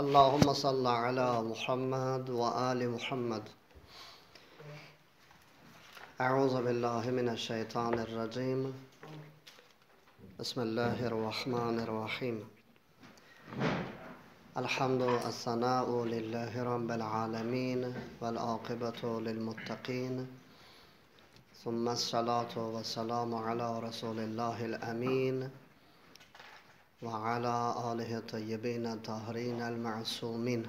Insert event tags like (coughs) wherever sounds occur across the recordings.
اللهم صل على محمد وآل محمد. أعوذ بالله من الشيطان الرجيم. بسم الله الرحمن الرحيم. الحمد الثناء لله رب العالمين والعاقبة للمتقين. ثم الصلاة والسلام على رسول الله الأمين. وعلى آله الطيبين الطاهرين المعصومين.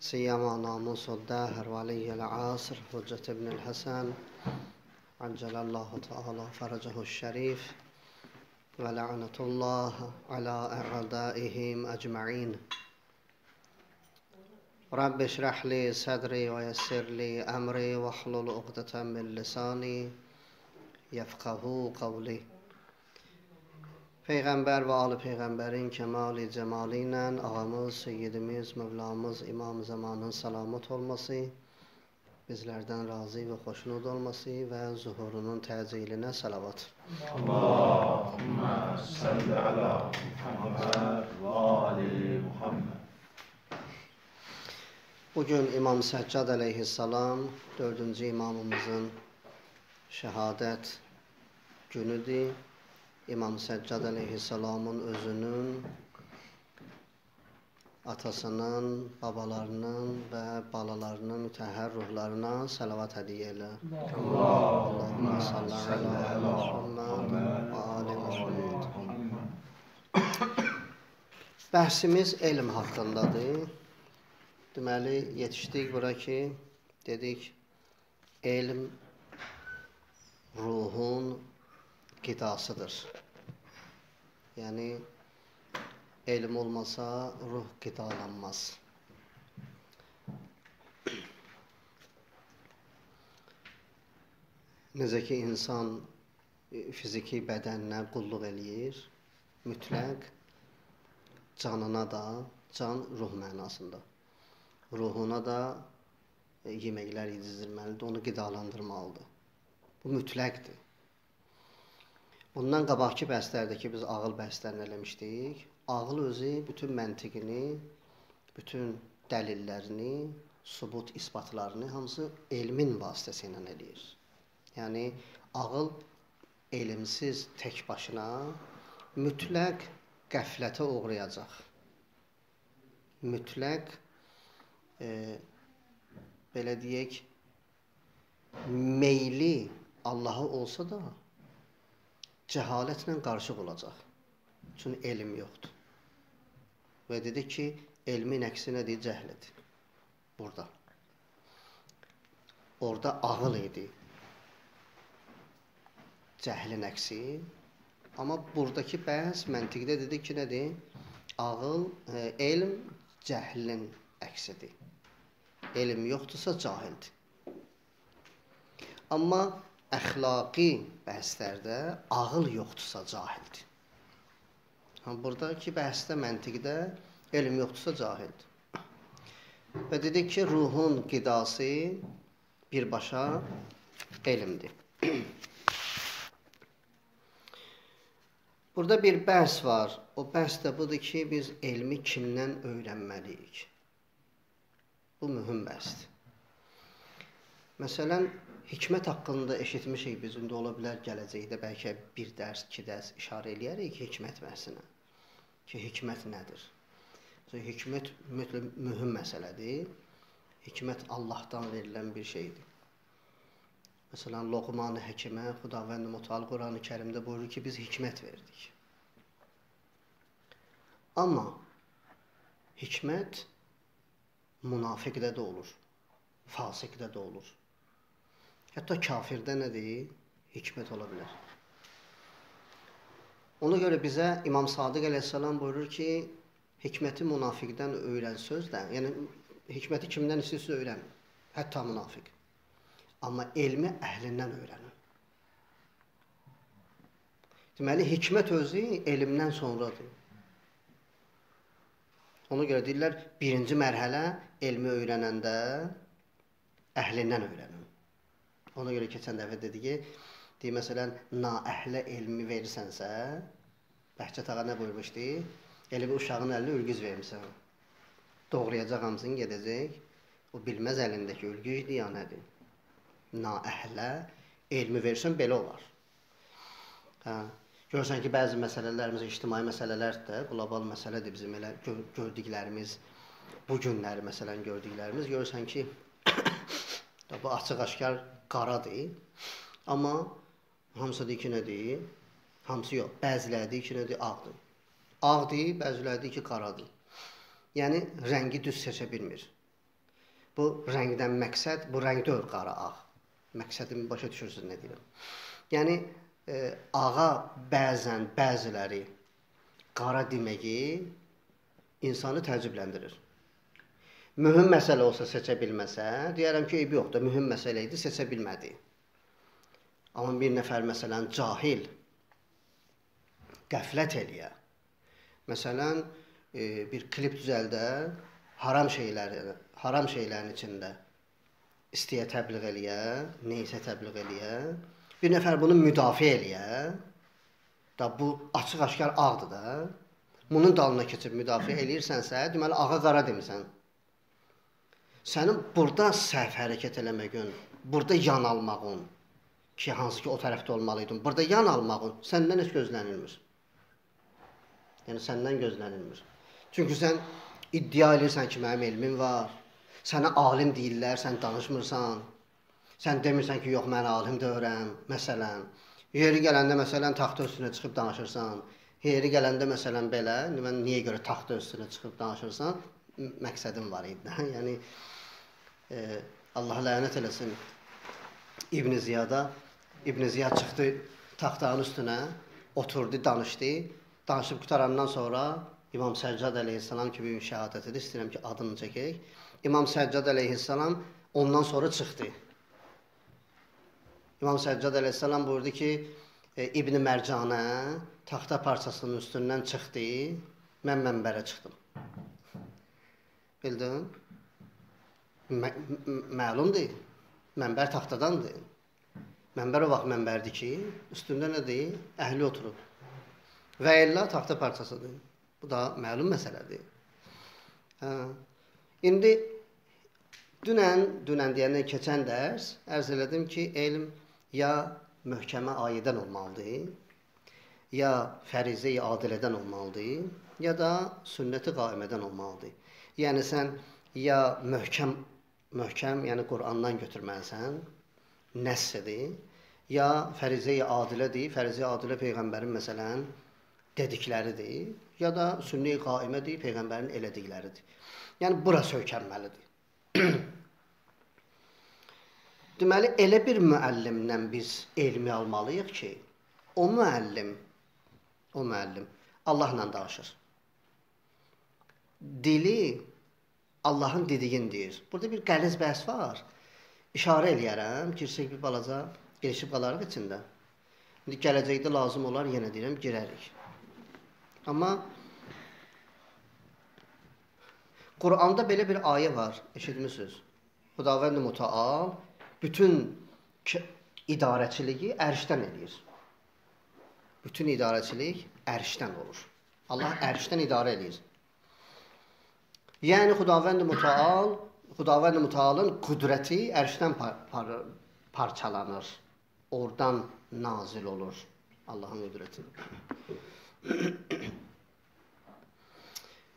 سيما ناموس الداهر ولي العصر حجة ابن الحسن. عجل الله تعالى فرجه الشريف. ولعنة الله على أعدائهم أجمعين. رب اشرح لي صدري ويسر لي أمري واحلل عقدة من لساني يفقه قولي. Peyğəmbər və ali Peyğəmbərin kəmali cəmalı ilə ağamız, seyyidimiz, Mövlamız, İmam Zamanın salamat olması, bizlərdən razı və xoşnud olması və zuhurunun təcilinə salavat. Allahümme salli ala Muhammed və ali Muhammed. Bugün İmam Səccad əleyhissalam dördüncü imamımızın şəhadət günüdür. İmam Səccad əleyhissalamın özünün, atasının, babalarının və balalarının mütəhhər ruhlarına salavat hədiyyə elə. Allahümme salli ala Muhammed və ali Muhammed. Bəhsimiz elm haqqındadır. Deməli, yetişdik bura ki, dedik, elm ruhun qidasıdır. Yəni elm olmasa ruh qidalanmaz. (clears throat) Necə ki insan fiziki bədəninə qulluq eləyir, mütləq canına da, can ruh mənasında. Ruhuna da yeməklər yedizdirməlidir, onu qidalandırmalıdır. Bu mütləqdir. Bundan qabaqki bəhslərdə ki, biz ağıl bəhslərini eləmişdik. Ağıl özü bütün məntiqini, bütün dəlillərini, sübut isbatlarını hamısı elmin vasitəsilə eləyir. Yəni ağıl elmsiz tək başına mütləq qəflətə uğrayacaq. Mütləq e, belə deyək meyli Allaha olsa da cəhalətlə qarışıq olacaq. Çünki elm yoxdur. Və dedi ki, elmin əksi nədir? Cəhlidir. Burada. Orada ağıl idi. Cəhlin əksi. Amma buradakı bəhs məntiqdə dedi ki, nədir? Ağıl, e, elm cəhlin əksidir. Elm yoxdursa cahildir. Amma əxlaqi bəhslərdə ağıl yoxdursa cahildir. Ha buradakı bəhsdə məntiqdə elm yoxdursa cahildir. Və dedik ki, ruhun qidası birbaşa elmdir. Burada bir bəhs var. O bəhs də budur ki, biz elmi kimdən öyrənməliyik? Bu mühüm bəhsdir. Məsələn, hikmət haqqında eşitmişik biz, indi ola bilər gələcəkdə bəlkə bir dərs, iki dərs işarə eləyərik hikmət bəhsinə. Ki, hikmət nədir? Çünki hikmət mütləq mühüm məsələdir. Hikmət Allahdan verilən bir şeydir. Məsələn, Loğman-ı Həkimə Xudavənd Mütəal Qurani Kərimdə buyurur ki, biz hikmət verdik. Amma hikmət münafiqdə də olur, fasiqdə də olur. Hətta kafirdə nədir? Hikmət ola bilər. Ona görə bizə İmam Sadiq əleyhissalam buyurur ki, hikməti münafiqdən öyrən sözlə, yəni hikməti kimdən istəyirsə öyrən, hətta münafiq. Amma elmi əhlindən öyrənin. Deməli, hikmət özü elmdən sonradır. Ona görə deyirlər, birinci mərhələ elmi öyrənəndə əhlindən öyrənin. Ona görə keçən dəfə dedi ki, deyir məsələn, naəhlə elmi verirsənsə, Bəhçət ağa nə buyurmuşdu? Elə bir uşağın əlinə ülgüz vermisən. Doğrayacaq hamısını gedəcək. O bilməz əlindəki ülgü idi ya nədir. Naəhlə elmi versən belə olar. Hə. Görürsən ki, bəzi məsələlərimiz ictimai məsələlərdir də, qlobal məsələdir bizim elə gördüklərimiz, bu günləri məsələn gördüklərimiz. Görürsən ki, (coughs) bu açıq-aşkar qaradır. Amma hamısı deyir ki, nədir? Hamısı yox. Bəziləri deyir ki, nədir? Ağdır. Ağdır, bəziləri deyir ki, qaradır. Yəni rəngi düz seçə bilmir. Bu rəngdən məqsəd, bu rəng deyil, qara ağ. Məqsədimi başa düşürsüz nə deyirəm? Yəni e, ağa bəzən bəziləri qara deməyi insanı təəccübləndirir. Mühüm məsələ olsa seçə bilməsə, deyərəm ki, eybi yoxdur, mühüm məsələ idi, seçə bilmədi. Amma bir nəfər məsələn cahil qəflət eləyə. Məsələn, e, bir klip düzəldə, haram şeyləri, haram şeylərin içində istəyə təbliğ eləyə, neysə təbliğ eləyə, bir nəfər bunu müdafiə eləyə, da bu açıq-aşkar ağdır da. Bunun dalına keçib müdafiə (clears throat) eləyirsənsə, deməli ağa qara demisən. Sənin burada səhv hərəkət eləməyin, burada yan almağın ki, hansı ki o tərəfdə olmalıydın. Burada yan almağın səndən heç gözlənilmir. Yəni səndən gözlənilmir. Çünki sən iddia edirsən ki, mənim elmim var. Sənə alim deyirlər, sən danışmırsan. Sən demirsən ki, yox mən alim deyirəm, məsələn. Yeri gələndə məsələn taxta üstünə çıxıb danışırsan. Yeri gələndə məsələn belə, mən niyə görə taxta üstünə çıxıb danışırsan? Məqsədim var idi. (laughs) yəni e, Allah lənət eləsin. İbn Ziyada İbn Ziyad çıxdı taxtanın üstünə, oturdu, danışdı. Danışıb qutarandan sonra İmam Səccad əleyhissalam kimi bir şəhadət edir. İstəyirəm ki, adını çəkək. İmam Səccad əleyhissalam ondan sonra çıxdı. İmam Səccad əleyhissalam buyurdu ki, e, İbn Mərcanə taxta parçasının üstündən çıxdı, mən mənbərə çıxdım. Bildin? Mə məlumdur. Mənbər taxtadandır. Mənbər o vaxt mənbərdir ki, üstündə nədir? Əhli oturub. Və illə taxta parçasıdır. Bu da məlum məsələdir. Hə. İndi dünən, dünən deyəndə keçən dərs ərz elədim ki, elm ya möhkəmə ayidən olmalıdır, ya fərizə-i adilədən olmalıdır, ya da sünnəti qaimədən olmalıdır. Yəni sən ya möhkəm möhkəm, yəni Qurandan götürməlisən, nəssdir, ya fərizə-i adilədir, fərizə-i adilə peyğəmbərin məsələn dedikləridir, ya da sünni qaimədir, peyğəmbərin elədikləridir. Yəni bura söykənməlidir. (clears throat) Deməli elə bir müəllimdən biz elmi almalıyıq ki, o müəllim o müəllim Allahla danışır. Dili Allahın dediyini deyir. Burada bir qəliz bəhs var. İşarə eləyərəm, girsək bir balaca, girişib qalarıq içində. İndi gələcəkdə lazım olar, yenə deyirəm, girərik. Amma Quranda belə bir ayə var, eşitmisiniz? Xudavənd Mütəal bütün idarəçiliyi ərşdən eləyir. Bütün idarəçilik ərşdən olur. Allah ərşdən idarə eləyir. Yəni Xudavənd Mütəal, Xudavənd Mütəalın qüdrəti ərşdən par par parçalanır. Oradan nazil olur Allahın qüdrəti.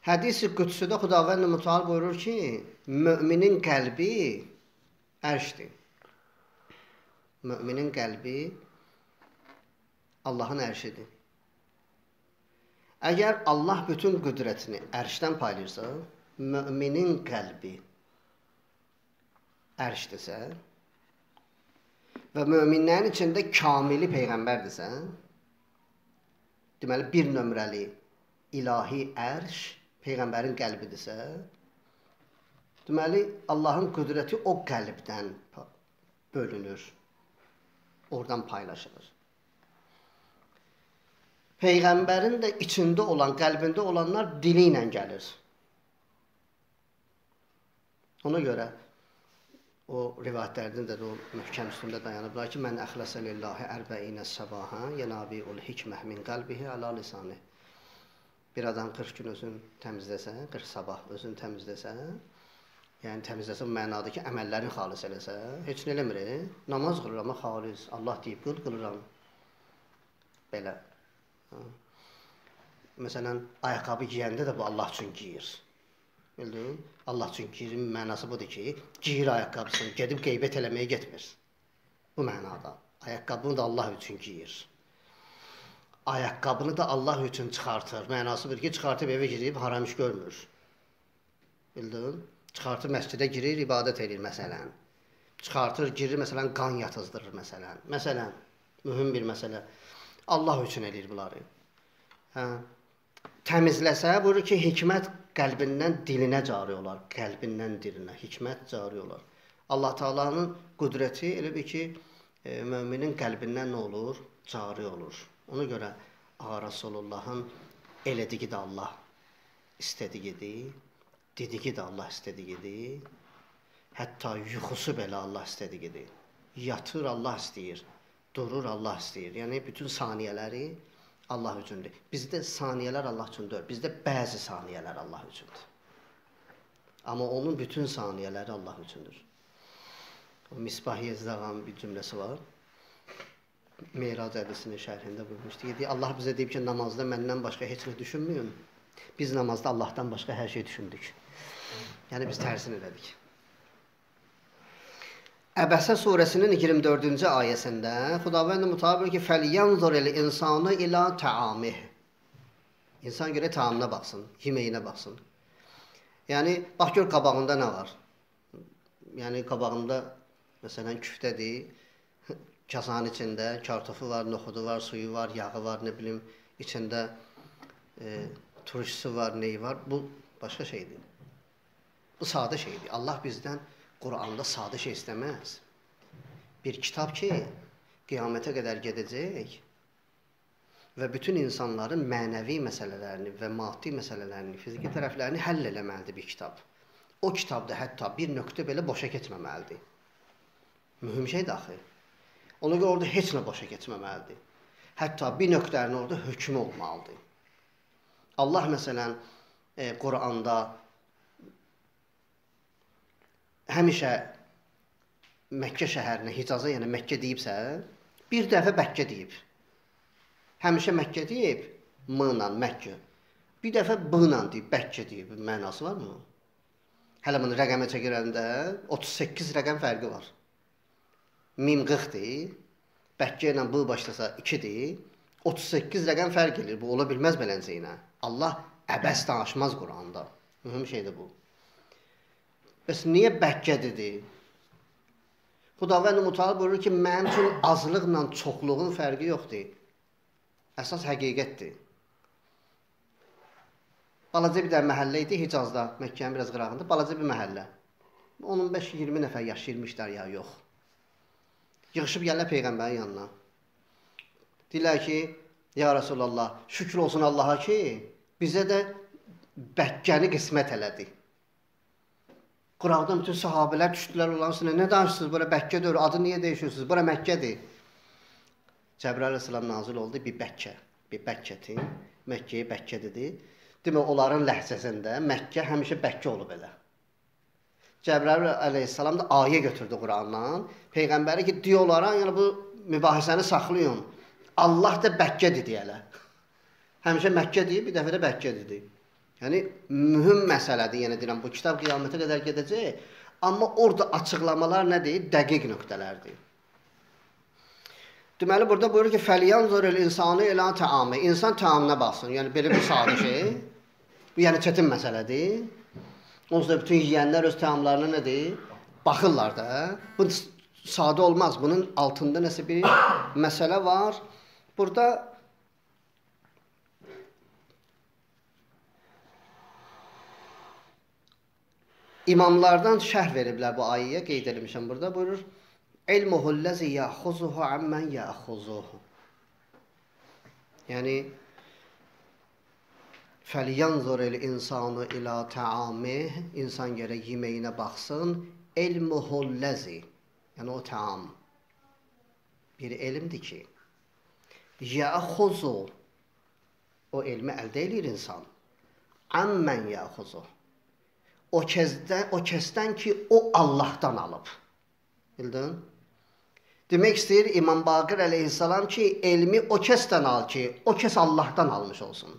Hədis-i qüdsüdə Xudavənd Mütəal buyurur ki, müminin qəlbi ərşdir. Müminin qəlbi Allahın ərşidir. Əgər Allah bütün qüdrətini ərşdən paylayırsa, müminin qəlbi ərşdirsə və möminlərin içində kamili peyğəmbərdirsə, deməli bir nömrəli ilahi ərş peyğəmbərin qəlbidirsə, deməli Allahın qüdrəti o qəlbdən bölünür oradan paylaşılır. Peyğəmbərin də içində olan, qəlbində olanlar dili ilə gəlir. Ona görə o rivayətlərdən də o möhkəm üstündə dayanıblar ki, mən əxləsə lillahi ərbəinə səbaha, yenabi ul hikmə min qəlbihi əla lisani. bir adam 40 gün özünü təmizləsə, 40 sabah özünü təmizləsə, yəni təmizləsə mənada ki, əməllərini xalis eləsə, heç nə eləmir. e? Namaz qılır amma xalis. Allah deyib qıl qılıram. Belə. Ha. Məsələn, ayaqqabı geyəndə də bu Allah üçün geyir. Bildin? Allah üçün giyirin mənası budur ki, geyir ayaqqabısını, gedib qeybət eləməyə getmir. Bu mənada. Ayaqqabını da Allah üçün geyir. Ayaqqabını da Allah üçün çıxartır. Mənası budur ki, çıxartıb evə girib haram iş görmür. Bildin? Çıxartıb məscidə girir, ibadət edir məsələn. Çıxartır, girir məsələn qan yatızdırır məsələn. Məsələn, mühüm bir məsələ. Allah üçün eləyir bunları. Hə. Təmizləsə, buyurur ki, hikmət qəlbindən dilinə cari olar, qəlbindən dilinə hikmət cari olar. Allah Taala'nın qüdrəti elə bir ki, e, möminin qəlbindən nə olur? Cari olur. Ona görə Ağa Rasulullahın elədiyi də Allah istədiyidir, dediyi də Allah istədiyidir. Hətta yuxusu belə Allah istədiyidir. Yatır Allah istəyir, durur Allah istəyir. Yəni bütün saniyələri Allah üçündür. Bizdə saniyələr Allah üçün deyil. Bizdə bəzi saniyələr Allah üçündür. Amma onun bütün saniyələri Allah üçündür. O Misbah Yezdağan bir cümləsi var. Meyrac hədisinin şərhində buyurmuşdu. Dedi, Allah bizə deyib ki, namazda məndən başqa heç nə düşünməyin. Biz namazda Allahdan başqa hər şey düşündük. Yəni biz tərsini elədik. Əbəsə surəsinin 24-cü ayəsində Xudavənd mütabir ki, "Fəlyanzur el-insanu ila ta'amih." İnsan görə taamına baxsın, yeməyinə baxsın. Yəni bax gör qabağında nə var? Yəni qabağında məsələn küftədir. (laughs) Kasanın içində kartofu var, noxudu var, suyu var, yağı var, nə bilim, içində e, turşusu var, neyi var? Bu başqa şeydir. Bu sadə şeydir. Allah bizdən Quranda sadə şey istəməz. Bir kitab ki, qiyamətə qədər gedəcək və bütün insanların mənəvi məsələlərini və maddi məsələlərini, fiziki tərəflərini həll eləməlidir bir kitab. O kitabda hətta bir nöqtə belə boşa keçməməlidir. Mühüm şeydir axı. Ona görə orada heç nə boşa keçməməlidir. Hətta bir nöqtənin orada hökmü olmalıdır. Allah məsələn e, Quranda həmişə Məkkə şəhərinə, Hicaza, yəni Məkkə deyibsə, bir dəfə Məkkə deyib. Həmişə Məkkə deyib, M ilə Məkkə. Bir dəfə B ilə deyib, Bəkkə deyib. Mənası varmı? Hələ bunu rəqəmə çəkirəndə 38 rəqəm fərqi var. Mim 40-dir. Bəkkə ilə B başlasa 2-dir. 38 rəqəm fərq edir. Bu ola bilməz beləncə ilə. Allah əbəs danışmaz Quranda. Mühüm şeydir bu. Bəs niyə Bəkkə dedi? Xudavənd Mütəal buyurur ki, mənim üçün azlıqla çoxluğun fərqi yoxdur. Əsas həqiqətdir. Balaca bir dənə məhəllə idi Hicazda, Məkkənin biraz qırağında, balaca bir məhəllə. 15-20 nəfər yaşayırmışlar ya yox. Yığışıb gəlirlər peyğəmbərin yanına. Deyirlər ki, ya Rasulullah, şükür olsun Allaha ki, bizə də Bəkkəni qismət elədi. Quraqdan bütün sahabələr düşdülər onların üstünə. Nə danışırsınız? Bura Bəkkədir. Adı niyə dəyişirsiniz? Bura Məkkədir. Cəbrail əleyhissalam nazil oldu bir Bəkkə, bir Bəkkətin. Məkkəyə Bəkkə dedi. Demək onların ləhcəsində Məkkə həmişə Bəkkə olub elə. Cəbrail əleyhissalam da ayə götürdü Qurandan. Peyğəmbəri ki, diyorlara, yəni bu mübahisəni saxlayın. Allah da Bəkkə dedi elə. Həmişə Məkkə deyib, bir dəfə də Bəkkə dedi. Yəni mühüm məsələdir, yenə deyirəm, bu kitab qiyamətə qədər gedəcək. Amma orada açıqlamalar nədir? Dəqiq nöqtələrdir. Deməli burada buyurur ki, "Fəlyanzur el-insanu ilə ta'ami." İnsan taamına baxsın. Yəni belə bir sadə şey. Bu yəni çətin məsələdir. Onsuz da bütün yeyənlər öz taamlarına nədir? Baxırlar da. Bu sadə olmaz. Bunun altında nəsə bir məsələ var. Burada İmamlardan şərh veriblər bu ayəyə, qeyd etmişəm burada. Buyurur: "İlmuhul lezi ya'khuzuhu amman ya'khuzuhu." Yəni Fəlyanzur el-insanu ila ta'amih, insan gərək yeməyinə baxsın. Elmuhul lezi, yəni o taam bir elmdir ki, ya'khuzu o elmi əldə edir insan. Əmmən yaxuzu. O kəsdən, o kəsdən ki, o Allahdan alıb. Bildin? Demək istəyir İmam Baqir əleyhissalam ki, elmi o kəsdən al ki, o kəs Allahdan almış olsun.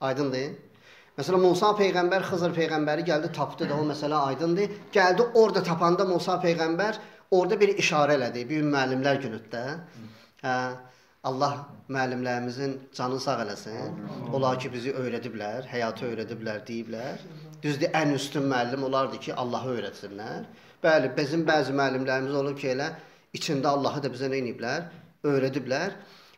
Aydındır? Məsələn Musa peyğəmbər Xızır peyğəmbəri gəldi, tapdı da o məsələ aydındır. Gəldi orada tapanda Musa peyğəmbər orada bir işarə elədi. Bir gün müəllimlər günüdür. Hə, Allah müəllimlərimizin canını sağ eləsin. Onlar ki bizi öyrədiblər, həyatı öyrədiblər, deyiblər. Düzdür, ən üstün müəllim olardı ki, Allahı öyrətsinlər. Bəli, bizim bəzi müəllimlərimiz olub ki, elə içində Allahı da bizə nə ediblər? Öyrədiblər.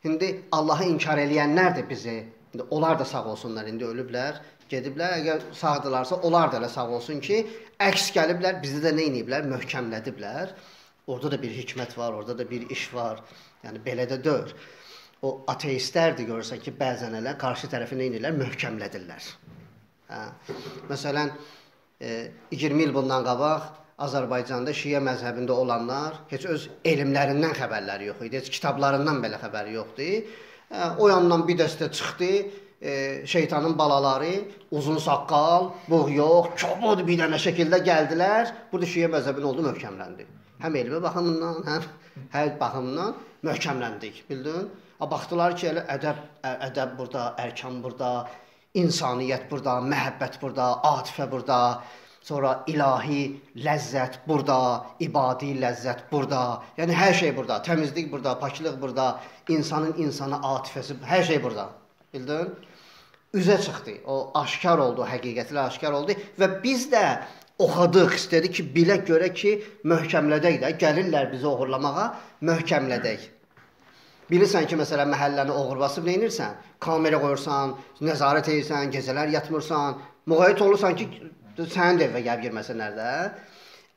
İndi Allahı inkar eləyənlər də bizi, indi onlar da sağ olsunlar, indi ölüblər gediblər. Əgər sağdılarsa, onlar da elə sağ olsun ki, əks gəliblər, bizi də nə ediblər? Möhkəmlədiblər. Orada da bir hikmət var, orada da bir iş var. Yəni belə də deyil. O ateistlər də görürsən ki, bəzən elə qarşı tərəfi nə edirlər? Möhkəmlədirlər. Hə. Məsələn, e, 20 il bundan qabaq Azərbaycanda Şiə məzhəbində olanlar heç öz elmlərindən xəbərləri yox idi, heç kitablarından belə xəbəri yoxdur. Hə, o yandan bir dəstə çıxdı, e, şeytanın balaları, uzun saqqal, bığ yox, kobud bir dənə şəkildə gəldilər. Burada şiə məzhəbin oldu möhkəmləndi. Həm elmi baxımından, həm hər baxımdan möhkəmləndik, bildin? A baxdılar ki, elə ədəb, ədəb burada, ərkan burada, insaniyyət burada, məhəbbət burada, atifə burada, sonra ilahi ləzzət burada, ibadi ləzzət burada. Yəni hər şey burada. Təmizlik burada, paklıq burada, insanın insana atifəsi, hər şey burada. Bildin? üzə çıxdı. O aşkar oldu, həqiqətlə aşkar oldu və biz də oxadıq, istədik ki, bilək görə ki, möhkəmlədək də, gəlirlər bizi oğurlamağa, möhkəmlədək. Bilirsən ki, məsələn, məhəlləni oğur basıb nə edirsən? Kamera qoyursan, nəzarət edirsən, gecələr yatmırsan, müğayət olursan ki, sənin də evə gəlib girməsinlər də.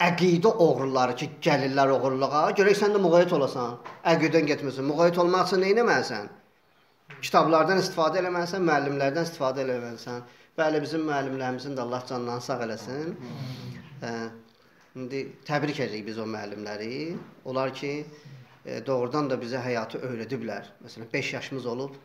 Əqidə oğruları ki, gəlirlər oğurluğa, görək sən də müğayət olasan. Əqidədən getməsin. Müğayət olmaq üçün nə etməlisən? kitablardan istifadə eləməlisən, müəllimlərdən istifadə eləməlisən. Bəli, bizim müəllimlərimizin də Allah canlarını sağ eləsin. Hə, indi təbrik edirik biz o müəllimləri. Onlar ki, doğrudan da bizə həyatı öyrədiblər. Məsələn, 5 yaşımız olub,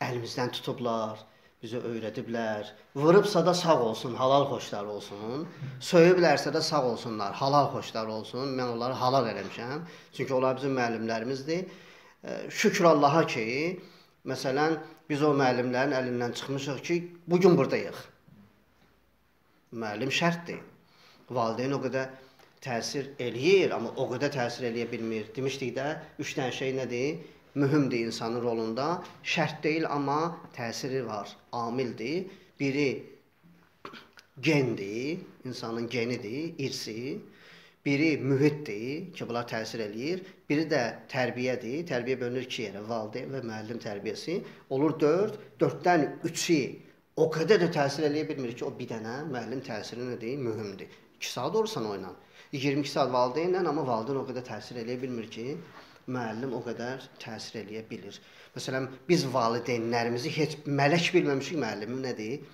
əlimizdən tutublar, bizə öyrədiblər. Vurubsa da sağ olsun, halal xoşlar olsun. Söyüblərsə də sağ olsunlar, halal xoşlar olsun. Mən onları halal eləmişəm. Çünki onlar bizim müəllimlərimizdir. E, şükür Allaha ki, Məsələn, biz o müəllimlərin əlindən çıxmışıq ki, bu gün burdayıq. Müəllim şərtdir. Valideyn o qədər təsir eləyir, amma o qədər təsir eləyə bilmir. Demişdik də, üç dənə şey nədir? Mühümdür insanın rolunda. Şərt deyil, amma təsiri var, amildir. Biri gendir, insanın genidir, irsi. Biri mühitdir ki, bunlar təsir eləyir. Biri də tərbiyədir. Tərbiyə bölünür iki yerə, valideyn və müəllim tərbiyəsi. Olur 4, 4-dən 3-ü o qədər də təsir eləyə bilmir ki, o bir dənə müəllim təsiri nədir? Mühümdür. 2 saat olursan oyla. 22 saat valideynlə, amma valideyn o qədər təsir eləyə bilmir ki, müəllim o qədər təsir eləyə bilir. Məsələn, biz valideynlərimizi heç mələk bilməmişik, müəllimi nədir?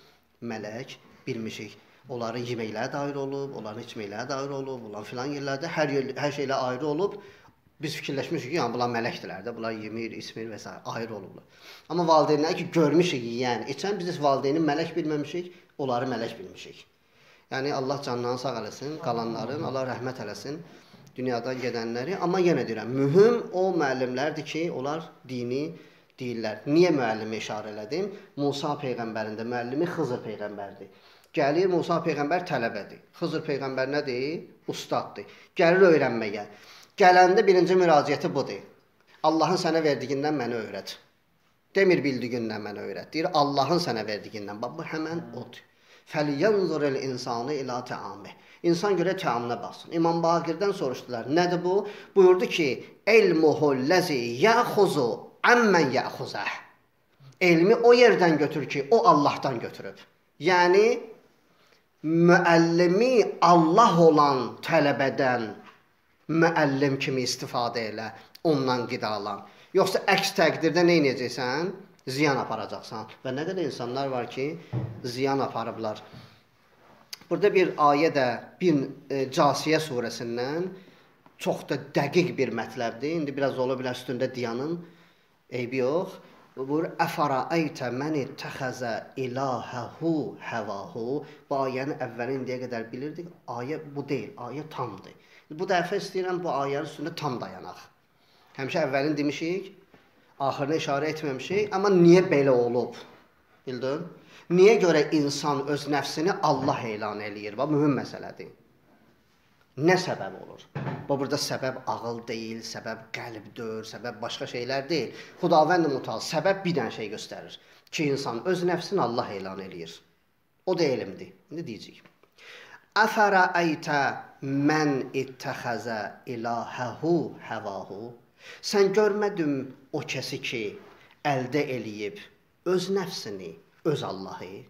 Mələk bilmişik. Onların yeməkləri də ayrı olub, onların içməkləri də ayrı olub, onlar filan yerlərdə hər yer, hər şeylə ayrı olub. Biz fikirləşmişik ki, yəni bunlar mələkdirlər də, bunlar yemir, içmir və s. ayrı olublar. Amma valideynlər ki, görmüşük yeyən, içən biz valideyni mələk bilməmişik, onları mələk bilmişik. Yəni Allah canlarını sağ eləsin, qalanların, Allah rəhmət eləsin dünyadan gedənləri. Amma yenə deyirəm, mühüm o müəllimlərdir ki, onlar dini deyirlər. Niyə müəllimi işarə elədim? Musa peyğəmbərində müəllimi Xızır peyğəmbərdir. Gəlir Musa peyğəmbər tələbədir. Xızır peyğəmbər nədir? Ustaddır. Gəlir öyrənməyə. Gələndə birinci müraciəti budur. Allahın sənə verdiyindən məni öyrət. Demir bildiyindən məni öyrət. Deyir Allahın sənə verdiyindən. Bax bu həmin odur. Fəlyanzurul insanı ilə təami. İnsan görə təamına baxsın. İmam Baqirdən soruşdular. Nədir bu? Buyurdu ki: "Elmuhul ləzi ya'xuzu ammen ya'xuzah." Elmi o yerdən götür ki, o Allahdan götürüb. Yəni müəllimi Allah olan tələbədən müəllim kimi istifadə elə, ondan qidalan. Yoxsa əks təqdirdə nə edəcəksən? Ziyan aparacaqsan. Və nə qədər insanlar var ki, ziyan aparıblar. Burada bir ayə də bir e, Casiyə surəsindən çox da dəqiq bir mətləbdir. İndi biraz ola bilər üstündə diyanın eybi yox. buyur əfaraəytə mən ittəxəzə ilahəhu həvahu. Bu ayəni əvvəlin indiyə qədər bilirdik. Ayə bu deyil, ayə tamdır. Bu dəfə istəyirəm bu ayənin üstündə tam dayanaq. Həmişə əvvəlin demişik, axırına işarə etməmişik, amma niyə belə olub? Bildin? Niyə görə insan öz nəfsini Allah elan eləyir? Bu mühüm məsələdir. Nə səbəb olur? Bu burada səbəb ağıl deyil, səbəb qəlbdir, səbəb başqa şeylər deyil. Xudavənd mütəal səbəb bir dənə şey göstərir ki, insan öz nəfsini Allah elan eləyir. O da elmdir. İndi deyəcəyik. Əfərə əytə mən ittəxəzə ilahəhu həvahu. Sən görmədin o kəsi ki, əldə eləyib öz nəfsini, öz Allahı.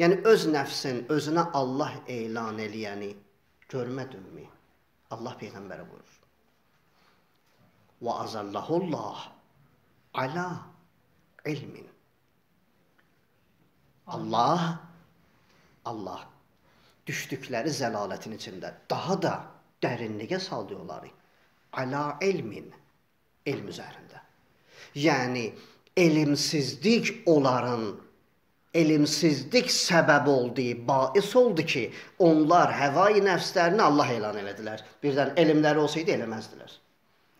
Yəni öz nəfsin özünə Allah elan eləyəni görmədinmi? Allah peyğəmbərə buyurur. Və azallahullah ala ilmin. Allah Allah düşdükləri zəlalətin içində daha da dərinliyə saldı onları. Ala ilmin elm üzərində. Yəni elmsizlik onların elmsizlik səbəb oldu, bais oldu ki, onlar həvai nəfslərini Allah elan elədilər. Birdən elmləri olsaydı eləməzdilər.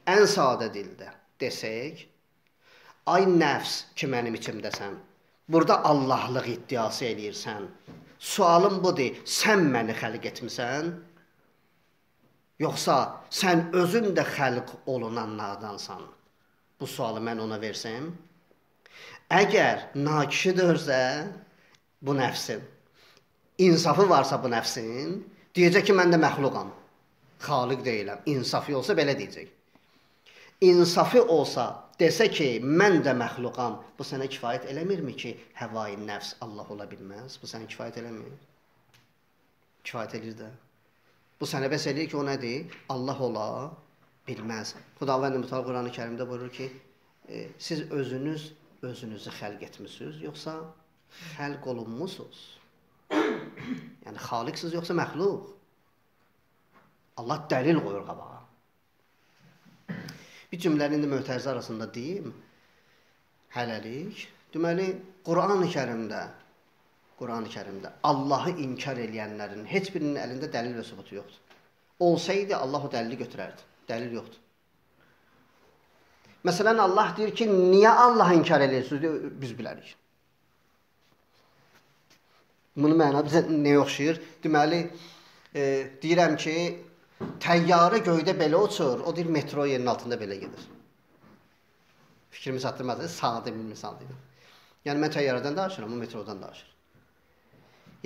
Ən sadə dildə desək, ay nəfs ki mənim içimdəsən. Burada Allahlıq iddiası eləyirsən. Sualım budur, sən məni xəlq etmisən? Yoxsa sən özün də xəlq olunanlardansan? Bu sualı mən ona versəm? Əgər nakişidirsə bu nəfsin, insafı varsa bu nəfsin, deyəcək ki, mən də məxluqam. Xaliq deyiləm. İnsafı olsa belə deyəcək. İnsafı olsa, desə ki, mən də məxluqam, bu sənə kifayət eləmirmi ki, həvai nəfs Allah ola bilməz? Bu sənə kifayət eləmir? Kifayət edir də. Bu sənə bəs eləyir ki, o nədir? Allah ola bilməz. Xudavənd Mütəal Qurani Kərimdə buyurur ki, e, siz özünüz özünüzü xəlq etmisiniz, yoxsa xəlq olunmusunuz? (coughs) yəni xaliqsiz yoxsa məxluq? Allah dəlil qoyur qabağa. Bir cümləni indi mötərizə arasında deyim. Hələlik. Deməli, Qurani Kərimdə Qurani Kərimdə Allahı inkar edənlərin heç birinin əlində dəlil və sübutu yoxdur. Olsaydı Allah o dəlili götürərdi. Dəlil yoxdur. Məsələn, Allah deyir ki, niyə Allah inkar edirsiniz? Biz bilərik. Bunu məna bizə nəyə oxşayır? Deməli, e, deyirəm ki, təyyarə göydə belə uçur, o deyir metro yerin altında belə gedir. Fikrimi çatdırmadı, sadə bir misal deyirəm. Yəni mən təyyarədən danışıram, o metrodan danışır.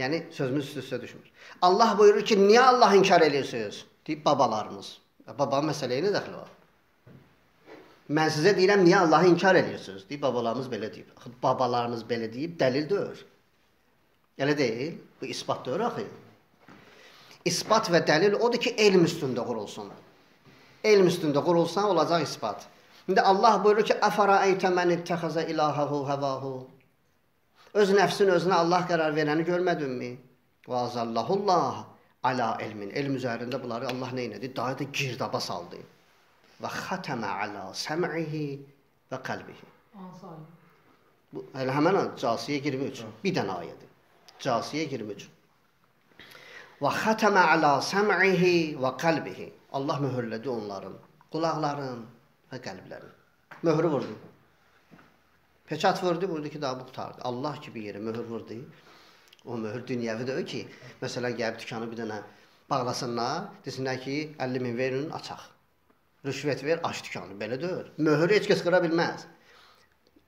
Yəni sözümüz üst-üstə düşmür. Allah buyurur ki, niyə Allah inkar edirsiniz? Deyib babalarımız. Baba məsələyə nə dəxli var? Mən sizə deyirəm, niyə Allahı inkar edirsiniz? Deyib, babalarımız belə deyib. Babalarımız belə deyib, dəlil deyil. Elə deyil. Bu isbat deyil axı. İsbat və dəlil odur ki, elm üstündə qurulsun. Elm üstündə qurulsa olacaq isbat. İndi Allah buyurur ki, "Əfara eytə men ittəxəzə ilahahu havahu." Öz nəfsin özünə Allah qərar verəni görmədinmi? Və azallahullah ala elmin. Elm üzərində bunları Allah nə etdi? Daha da girdaba saldı və xətəmə alə səm'ihi və qəlbihi. Bu elə həmin Casiyə 23. Bir dənə ayədir. Casiyə 23. Və xətəmə alə səm'ihi və qəlbihi. Allah möhürlədi onların qulaqların və qəlblərini. Möhrü vurdu. Peçat vurdu, vurdu ki, daha bu qutardı. Allah kimi yerə möhür vurdu. O möhür dünyəvi deyil ki, məsələn, gəlib dükanı bir dənə bağlasınlar, desinlər ki, 50 min verin, açaq. Rüşvət ver, aç dükanı. Belə deyil. Möhürü heç kəs qıra bilməz.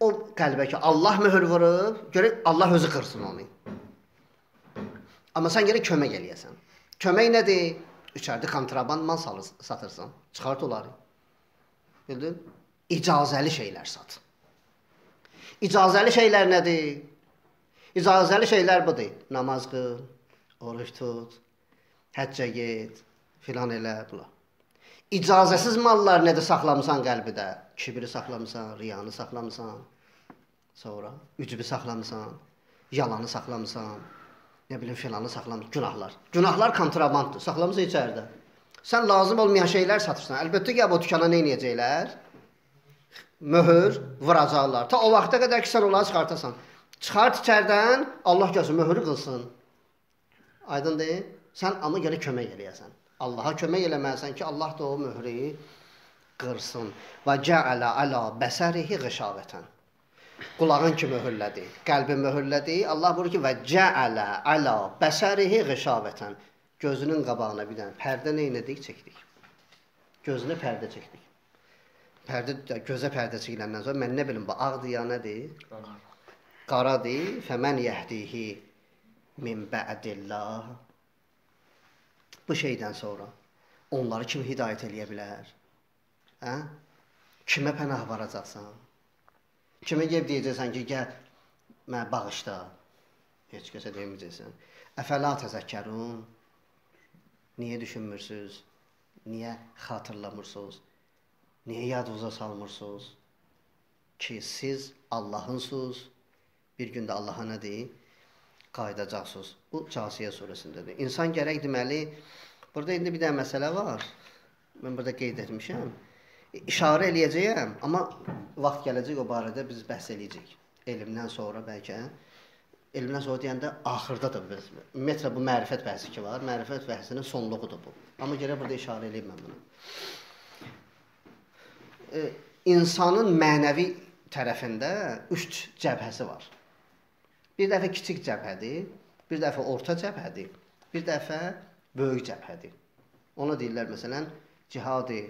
O qəlbə ki, Allah möhür vurub, görək Allah özü qırsın onu. Amma sən gələ kömək eləyəsən. Kömək nədir? İçəridə kontraband mal satırsan. Çıxart onları. Bildin? İcazəli şeylər sat. İcazəli şeylər nədir? İcazəli şeylər budur. Namaz qıl, oruç tut, həccə get, filan elə, bunlar. İcazəsiz mallar nədir saxlamısan qəlbidə? Kibri saxlamısan, riyanı saxlamısan, sonra ücbü saxlamısan, yalanı saxlamısan, nə bilim filanı saxlamısan, günahlar. Günahlar kontrabanddır, saxlamısan içəridə. Sən lazım olmayan şeylər satırsan. Əlbəttə ki, bu dükana nə edəcəklər? möhür vuracaqlar. Ta o vaxta qədər ki sən onları çıxartasan. Çıxart içərdən, Allah gəlsin möhürü qılsın. Aydındır? Sən amma gələ kömək eləyəsən. Allaha kömək eləməlisən ki, Allah da o möhrü qırsın. Və cəalə ala bəsərihi qışavətən. Qulağın ki möhürlədi, qəlbi möhürlədi. Allah buyurur ki, və cəalə ala bəsərihi qışavətən. Gözünün qabağına bir dənə pərdə nə etdik, çəkdik. Gözünə pərdə çəkdik. Pərdə gözə pərdə çəkiləndən sonra mən nə bilim bu ağdır ya nədir? Qara. Qaradır. Fəmən yəhdihi min ba'dillah. Bu şeydən sonra onları kim hidayət eləyə bilər? Hə? Kimə pənah varacaqsan? Kimə gəlib deyəcəksən ki, gəl mənə bağışla. Heç kəsə deməyəcəksən. Əfəla təzəkkərun. Niyə düşünmürsüz? Niyə xatırlamırsınız? Niyə yadınıza salmırsınız ki, siz Allahınsınız, bir gün də Allaha nə deyir? Qayıdacaqsınız. Bu Casiyə surəsindədir. İnsan gərək deməli, burada indi bir dənə məsələ var. Mən burada qeyd etmişəm. İşarə eləyəcəyəm, amma vaxt gələcək o barədə biz bəhs eləyəcəyik. Elmdən sonra bəlkə elmdən sonra deyəndə axırda da biz ümumiyyətlə bu mərifət bəhsi ki var. Mərifət bəhsinin sonluğudur bu. Amma gərək burada işarə eləyim mən bunu e, insanın mənəvi tərəfində üç cəbhəsi var. Bir dəfə kiçik cəbhədir, bir dəfə orta cəbhədir, bir dəfə böyük cəbhədir. Ona deyirlər məsələn cihad-ı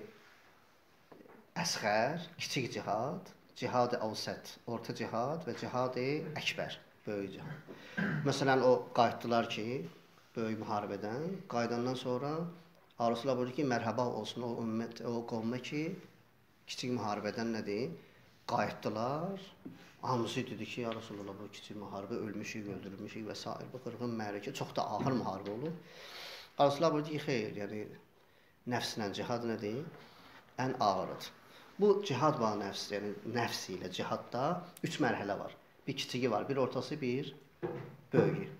əsğər, kiçik cihad, cihad-ı avsat, orta cihad və cihad-ı əkbər, böyük cihad. Məsələn o qayıtdılar ki, böyük müharibədən, qayıdandan sonra Rasulullah buyurdu ki, mərhaba olsun o ümmət, o qovma ki, kiçik müharibədən nədir? Qayıtdılar. Hamısı dedi ki, ya Rasulullah bu kiçik müharibə ölmüşük, öldürülmüşük və s. Bu qırğın mərakə çox da ağır müharibə olub. Rasulullah buyurdu ki, xeyr, yəni nəfslə cihad nədir? Ən ağırıdır. Bu cihad var nəfs, yəni nəfs ilə cihadda üç mərhələ var. Bir kiçiyi var, bir ortası, bir böyüyü.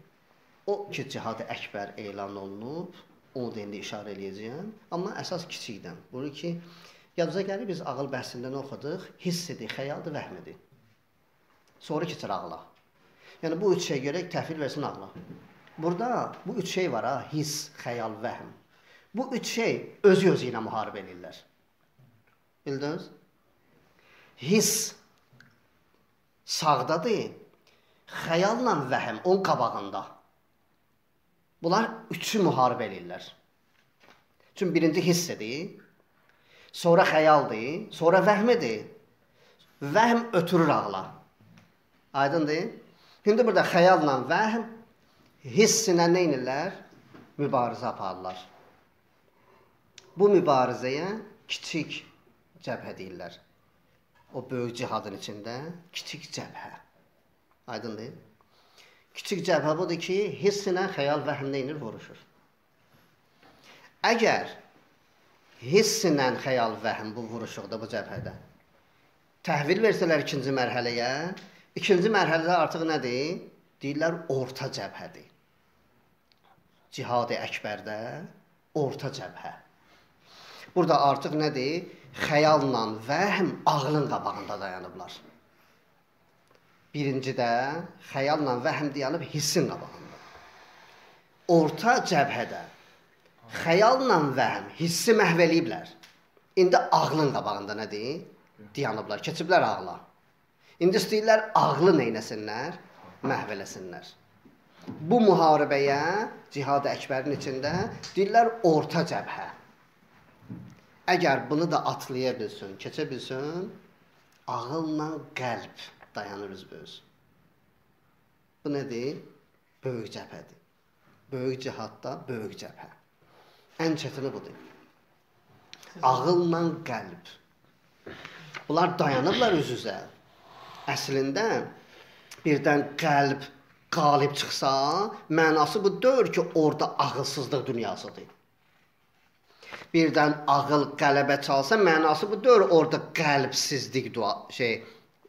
O ki, cihadı əkbər elan olunub, onu da indi işarə eləyəcəyəm. Amma əsas kiçikdən. Bunu ki, Yadınıza gəlir biz ağıl bəhsində nə oxuduq? Hissidir, xəyaldır, vəhmidir. Sonra keçir ağla. Yəni bu üç şey görək təhvil versin ağla. Burada bu üç şey var ha, hiss, xəyal, vəhm. Bu üç şey öz özü ilə müharibə edirlər. Bildiniz? Hiss sağdadır. Xəyalla vəhm onun qabağında. Bunlar üçü müharibə edirlər. Çünki birinci hissidir, sonra xəyaldır, sonra vəhmidir. Vəhm ötürür ağla. Aydındır? İndi burada xəyalla vəhm hissinə nə edirlər? Mübarizə aparırlar. Bu mübarizəyə kiçik cəbhə deyirlər. O böyük cihadın içində kiçik cəbhə. Aydındır? Kiçik cəbhə budur ki, hissinə xəyal vəhmlə inir vuruşur. Əgər hissinlə xəyal vəhm bu vuruşuqda bu cəbhədə. Təhvil versələr ikinci mərhələyə, ikinci mərhələdə artıq nədir? Deyirlər orta cəbhədir. Cihad-ı əkbərdə orta cəbhə. Burada artıq nədir? Xəyalla vəhm ağlın qabağında dayanıblar. Birincidə xəyalla vəhm dayanıb hissin qabağında. Orta cəbhədə xəyalla vəhm, hissi məhv eləyiblər. İndi ağlın qabağında nədir? Dayanıblar, keçiblər ağla. İndi istəyirlər ağlı neynəsinlər? Məhv eləsinlər. Bu müharibəyə cihad-ı əkbərin içində deyirlər orta cəbhə. Əgər bunu da atlaya bilsin, keçə bilsin, ağılla qəlb dayanır üzbəüz. Bu nədir? Böyük cəbhədir. Böyük cihadda böyük cəbhə. Ən çətini budur. Ağılla qəlb. Bunlar dayanıblar üz-üzə. Əslində birdən qəlb qalib çıxsa, mənası bu deyil ki, orada ağılsızlıq dünyasıdır. Birdən ağıl qələbə çalsa, mənası bu deyil, orada qəlbsizlik dua şey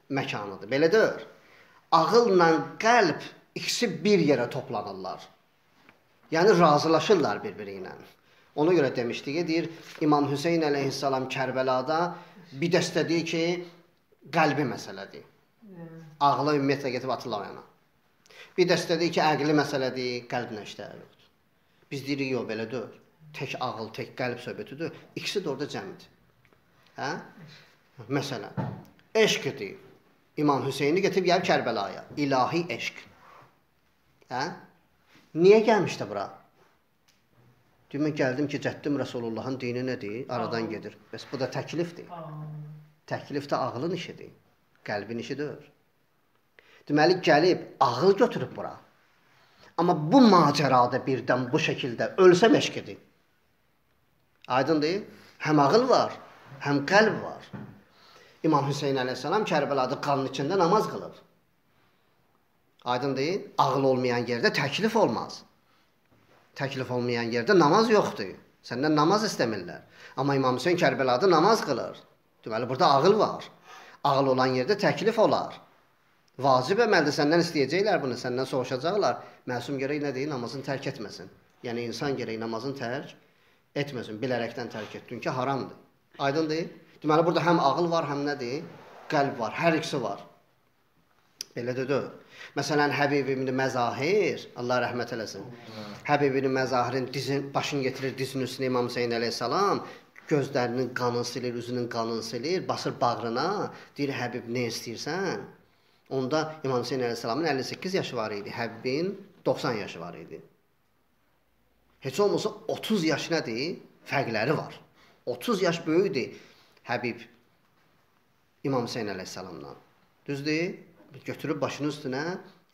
məkanıdır. Belə deyil. Ağılla qəlb ikisi bir yerə toplanırlar. Yəni razılaşırlar bir-biri ilə. Ona görə demişdik, deyir İmam Hüseyn əleyhissalam Kərbəlada bir dəstə deyir ki, qəlbi məsələdir. Ağlı ümumiyyətlə getib atırlar yana. Bir dəstə deyir ki, əqli məsələdir, qəlblə işlər yoxdur. Biz deyirik, yox, belə deyil. Tək ağıl, tək qəlb söhbətidir. İkisi də orada cəmdir. Hə? Məsələn, eşqdir. İmam Hüseyni gətirib gəlib Kərbəlaya. İlahi eşq. Hə? Niyə gəlmişdi bura? Deyir, mən gəldim ki, cəddim Rəsulullahın dini nədir? Aradan gedir. Bəs bu da təklifdir. Təklif də ağlın işidir. Qəlbin işi deyil. Deməli gəlib ağıl götürüb bura. Amma bu macərada birdən bu şəkildə ölsəm eşqidir. Aydındır? Həm ağıl var, həm qəlb var. İmam Hüseyn əleyhissalam Kərbəlada qanın içində namaz qılıb. Aydındır? Ağıl olmayan yerdə təklif olmaz. Təklif olmayan yerdə namaz yoxdur. Səndən namaz istəmirlər. Amma İmam Hüseyn Kərbəlada namaz qılır. Deməli burada ağıl var. Ağıl olan yerdə təklif olar. Vacib əməldir səndən istəyəcəklər bunu, səndən soruşacaqlar. Məsum gərək nə deyir? Namazını tərk etməsin. Yəni insan gərək namazını tərk etməsin. Bilərəkdən tərk etdin ki, haramdır. Aydındır? Deməli burada həm ağıl var, həm nədir? Qəlb var. Hər ikisi var. Belə də deyil. Məsələn, Həbib ibn Məzahir, Allah rəhmət eləsin. Həbib ibn Məzahirin dizin başını getirir dizin üstünə İmam Hüseyn əleyhissalam, gözlərinin qanını silir, üzünün qanını silir, basır bağrına, deyir Həbib nə istəyirsən? Onda İmam Hüseyn əleyhissalamın 58 yaşı var idi, Həbbin 90 yaşı var idi. Heç olmasa 30 yaş nədir? Fərqləri var. 30 yaş böyükdür Həbib İmam Hüseyn əleyhissalamdan. Düzdür? Götürüb başının üstünə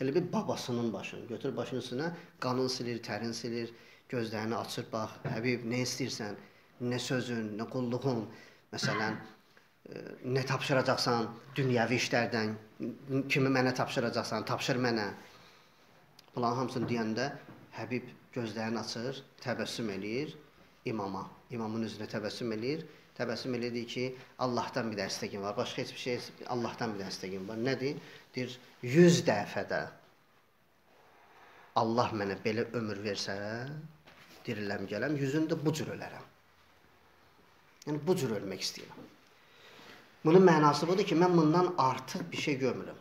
elə bir babasının başını götürüb başının üstünə qanın silir, tərin silir, gözlərini açır, bax, Həbib, nə istəyirsən? Nə sözün, nə qulluğun? Məsələn, e, nə tapşıracaqsan dünyəvi işlərdən, kimi mənə tapşıracaqsan, tapşır mənə. Bunların hamısını deyəndə Həbib gözlərini açır, təbəssüm eləyir imama. İmamın üzünə təbəssüm eləyir təbəssüm elədi ki, Allahdan bir dəstəgim var. Başqa heç bir şey Allahdan bir dəstəgim var. Nədir? Deyir 100 dəfədə Allah mənə belə ömür versə, diriləm gələm, yüzündə bu cür ölərəm. Yəni bu cür ölmək istəyirəm. Bunun mənası budur ki, mən bundan artıq bir şey görmürəm.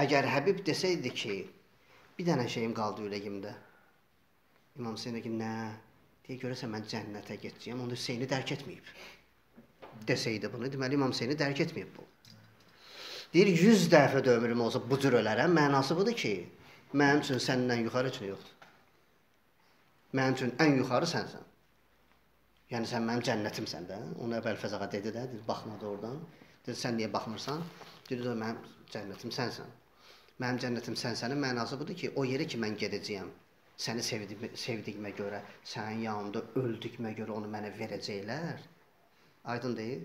Əgər Həbib desəydi ki, bir dənə şeyim qaldı ürəyimdə. İmam Hüseyn ki, nə? deyə görəsən mən cənnətə getəcəyəm, onu Hüseyni dərk etməyib. Desəydi bunu, deməli İmam Hüseyni dərk etməyib bu. Deyir 100 dəfə də ömrüm olsa bu cür ölərəm. Mənası budur ki, mənim üçün səndən yuxarı üçün yoxdur. Mənim üçün ən yuxarı sənsən. Yəni sən mənim cənnətimsən də. Onu əvvəl fəzağa dedi də, dedi, baxmadı oradan. Dedi sən niyə baxmırsan? Dedi mənim cənnətim sənsən. Mənim cənnətim sənsənin mənası budur ki, o yerə ki mən gedəcəyəm səni sevdiyimə, sevdiyimə görə, sənin yanında öldükmə görə onu mənə verəcəklər. Aydın deyil?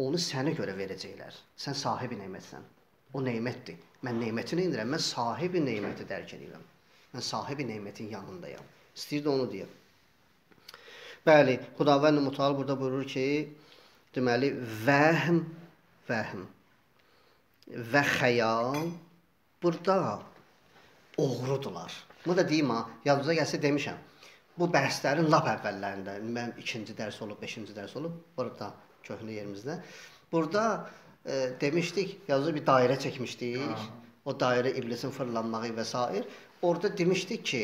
Onu sənə görə verəcəklər. Sən sahibi nemətsən. O nemətdir. Mən neməti neynirəm? Mən sahibi neməti dərk edirəm. Mən sahibi nemətin yanındayam. İstəyirdi onu deyim. Bəli, Xudavənd Mütəal burada buyurur ki, deməli vəhm, vəhm və xəyal burada oğrudular. Bu da deyim ha, yadınıza gəlsə demişəm. Bu bəhslərin lap əvvəllərində, mən ikinci dərs olub, beşinci dərs olub, burada köhnə yerimizdə. Burada e, demişdik, yazılı bir dairə çəkmişdik. Ha. O dairə iblisin fırlanmağı və s. Orada demişdik ki,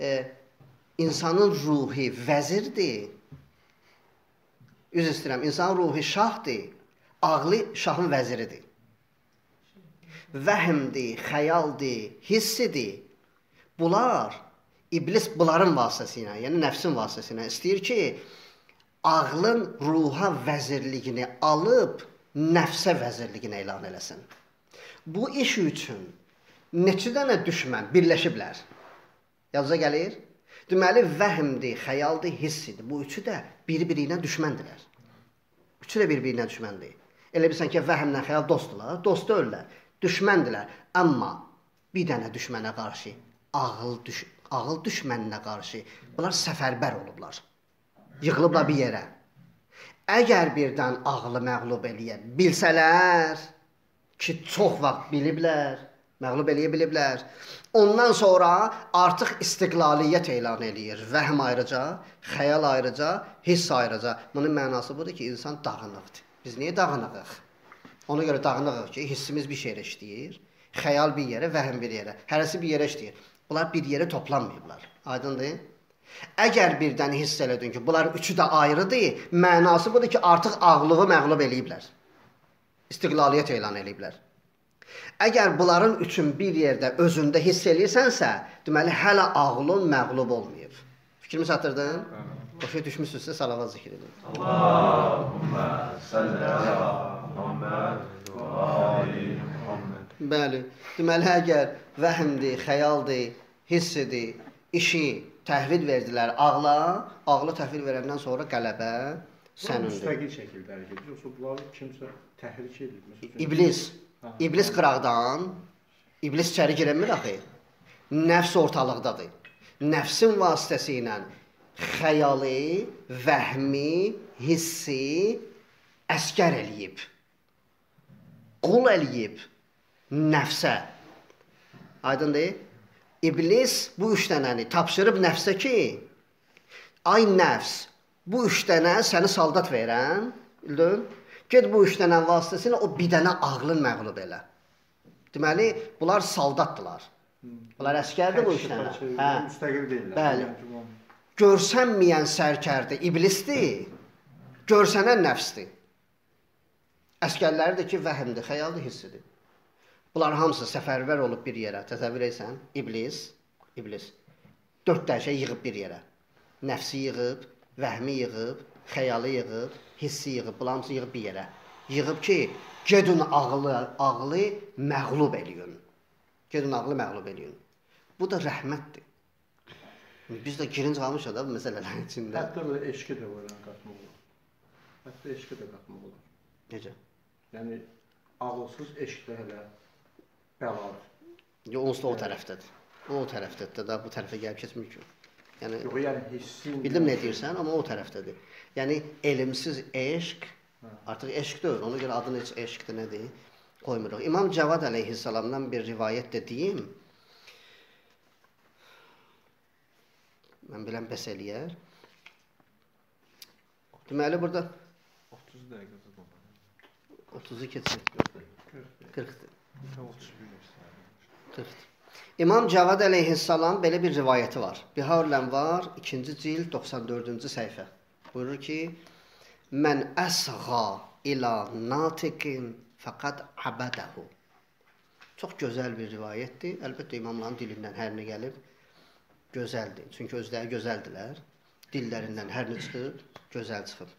e, insanın ruhi vəzirdir. Üz istəyirəm, insanın ruhi şahdır, ağlı şahın vəziridir. Vəhmdir, xəyaldır, hissidir. Bunlar iblis bunların vasitəsilə, yəni nəfsin vasitəsilə istəyir ki, ağlın ruha vəzirliyini alıb nəfsə vəzirliyini elan eləsin. Bu iş üçün neçə dənə düşmən birləşiblər? Yazıza gəlir? Deməli vəhmdir, xəyaldır, hissidir. Bu üçü də bir-biri ilə düşməndirlər. Üçü də bir-birinə düşməndir. Elə bilsən ki, vəhmlə xəyal dostdular, dost deyirlər, düşməndirlər. Amma bir dənə düşmənə qarşı ağıl düş ağıl düşməninə qarşı bunlar səfərbər olublar. Yığılıblar bir yerə. Əgər birdən ağlı məğlub eləyə bilsələr ki, çox vaxt biliblər, məğlub eləyə biliblər. Ondan sonra artıq istiqlaliyyət elan eləyir. Vəhm ayrıca, xəyal ayrıca, hiss ayrıca. Bunun mənası budur ki, insan dağınıqdır. Biz niyə dağınığıq? Ona görə dağınığıq ki, hissimiz bir şeyə işləyir, xəyal bir yerə, vəhm bir yerə, hərəsi bir yerə işləyir. Bunlar bir yerə toplanmayıblar. Aydındır? Əgər birdən hiss elədin ki, bunlar üçü də ayrıdır, mənası budur ki, artıq ağlığı məğlub eləyiblər. İstiqlaliyyət elan eləyiblər. Əgər bunların üçün bir yerdə özündə hiss eləyirsənsə, deməli hələ ağlın məğlub olmayıb. Fikrimi çatdırdın? Başa düşmüsünüzsə salavat zikr edin. Allahümme salli ala Muhammed ve ali Muhammed. Bəli. Deməli əgər vəhmdir, xəyaldır, hissidir, işi təhvil verdilər ağla, ağla təhvil verəndən sonra qələbə sənindir. Müstəqil şəkildə hərəkət edir. Yoxsa bunları kimsə təhrik edir. Məsələn, İblis, iblis qıraqdan, iblis içəri girəmir axı. Nəfs ortalıqdadır. Nəfsin vasitəsilə xəyalı, vəhmi, hissi əskər eləyib. Qul eləyib nəfsə. Aydındır? İblis bu üç dənəni tapşırıb nəfsə ki, ay nəfs, bu üç dənə səni saldat verən, bildin? Get bu üç dənə vasitəsilə o bir dənə ağlın məğlub elə. Deməli, bunlar saldatdılar. Bunlar əskərdir bu üç dənə. Hə. müstəqil deyillər. Bəli. Görsənməyən sərkərdə iblisdir. Görsənən nəfsdir. Əskərləri də ki, vəhmdir, xəyaldır, hissidir. Bunlar hamısı səfərbər olub bir yerə. Təsəvvür etsən, iblis, iblis 4 dəhşə yığıb bir yerə. Nəfsi yığıb, vəhmi yığıb, xəyalı yığıb, hissi yığıb, bunlar hamısı yığıb bir yerə. Yığıb ki, gedin ağlı, ağlı məğlub eləyin. Gedin ağlı məğlub eləyin. Bu da rəhmətdir. Biz də girinc qalmışıq da bu məsələlərin içində. Hətta belə eşqi də var yəni qatmaq olar. Hətta eşqi də qatmaq olar. Necə? Yəni ağılsız eşq də hələ bəladır. Yo, onsuz da o tərəfdədir. O o tərəfdədir də, bu tərəfə gəlib keçmir ki. Yəni Yox, yəni hissin bildim nə deyirsən, amma o tərəfdədir. Yəni elmsiz eşq artıq eşq deyil. Ona görə adını heç eşqdir nədir? Qoymuruq. İmam Cavad əleyhissalamdan bir rivayət də deyim. Mən bilən bəs eləyər. Deməli burada 30 dəqiqədə dolar. 30-u keçir. 40-dır. 31 göstərir. 40. İmam Cavad əleyhissalam belə bir rivayəti var. Biharlən var, 2-ci cild 94-cü səhifə. Buyurur ki: "Mən əsğa ila natiqin faqat abadahu." Çox gözəl bir rivayətdir. Əlbəttə imamların dilindən hər nə gəlib gözəldir. Çünki özləri gözəldilər. Dillərindən hər nə çıxıb, gözəl çıxıb.